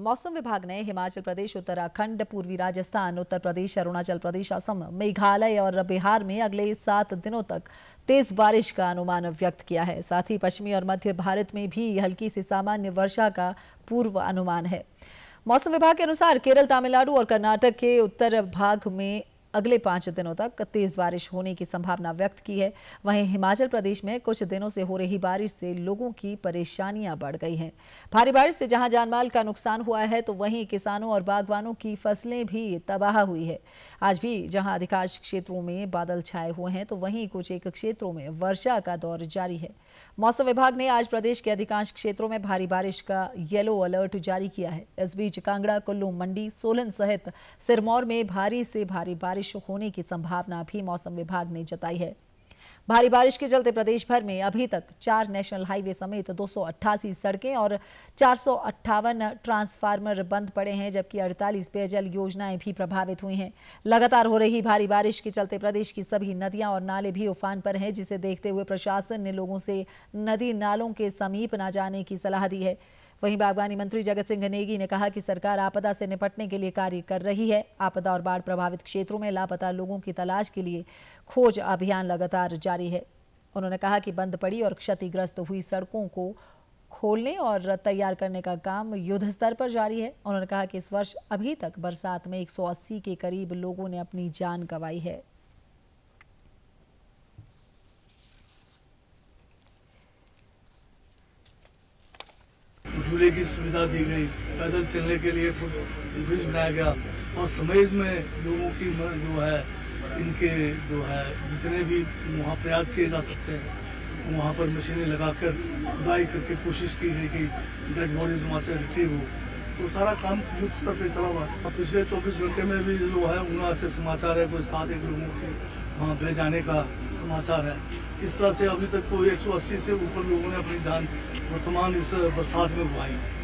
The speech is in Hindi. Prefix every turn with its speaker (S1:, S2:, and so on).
S1: मौसम विभाग ने हिमाचल प्रदेश, उत्तराखंड, पूर्वी राजस्थान, उत्तर प्रदेश, अरुणाचल प्रदेश, असम, मेघालय और बिहार में अगले सात दिनों तक तेज बारिश का अनुमान व्यक्त किया है। साथ ही पश्चिमी और मध्य भारत में भी हल्की से सामान्य वर्षा का पूर्व अनुमान है। मौसम विभाग के अनुसार केरल, तमिलनाडु और कर्नाटक के उत्तर भाग में अगले पाँच दिनों तक तेज बारिश होने की संभावना व्यक्त की है। वहीं हिमाचल प्रदेश में कुछ दिनों से हो रही बारिश से लोगों की परेशानियाँ बढ़ गई हैं। भारी बारिश से जहाँ जानमाल का नुकसान हुआ है तो वहीं किसानों और बागवानों की फ़सलें भी तबाह हुई है। आज भी जहाँ अधिकांश क्षेत्रों में बादल छाए हुए हैं तो वहीं कुछ एक क्षेत्रों में वर्षा का दौर जारी है। मौसम विभाग ने आज प्रदेश के अधिकांश क्षेत्रों में भारी बारिश का येलो अलर्ट जारी किया है। इस बीच कांगड़ा, कुल्लू, मंडी, सोलन सहित सिरमौर में भारी से भारी बारिश बारिश होने की संभावना भी मौसम विभाग ने जताई है। भारी बारिश के चलते प्रदेश भर में अभी तक चार नेशनल हाईवे समेत दो सड़कें और चार ट्रांसफार्मर बंद पड़े हैं, जबकि 48 पेयजल योजनाएँ भी प्रभावित हुई हैं। लगातार हो रही भारी बारिश के चलते प्रदेश की सभी नदियाँ और नाले भी उफान पर हैं, जिसे देखते हुए प्रशासन ने लोगों से नदी नालों के समीप न जाने की सलाह दी है। वहीं बागवानी मंत्री जगत सिंह नेगी ने कहा कि सरकार आपदा से निपटने के लिए कार्य कर रही है। आपदा और बाढ़ प्रभावित क्षेत्रों में लापता लोगों की तलाश के लिए खोज अभियान लगातार जारी है। उन्होंने कहा कि बंद पड़ी और क्षतिग्रस्त हुई सड़कों को खोलने और तैयार करने का काम युद्ध स्तर पर जारी है। उन्होंने कहा कि इस वर्ष अभी तक बरसात में 180 के करीब लोगों ने अपनी जान गंवाई है।
S2: झूले की सुविधा दी गई, पैदल चलने के लिए फुट ब्रिज बनाया गया। और समयज में लोगों की जो है, इनके जो है, जितने भी वहाँ प्रयास किए जा सकते हैं, वहाँ पर मशीनें लगाकर, खुदाई करके कोशिश की गई कि डेड बॉडीज वहाँ से रिट्रीव हो। तो सारा काम युद्ध स्तर पर चला हुआ है। पिछले 24 घंटे में भी जो है उनका से समाचार है, कोई सात एक लोगों के वहाँ भेज जाने का समाचार है। इस तरह से अभी तक कोई 180 से ऊपर लोगों ने अपनी जान वर्तमान इस बरसात में गुआई है।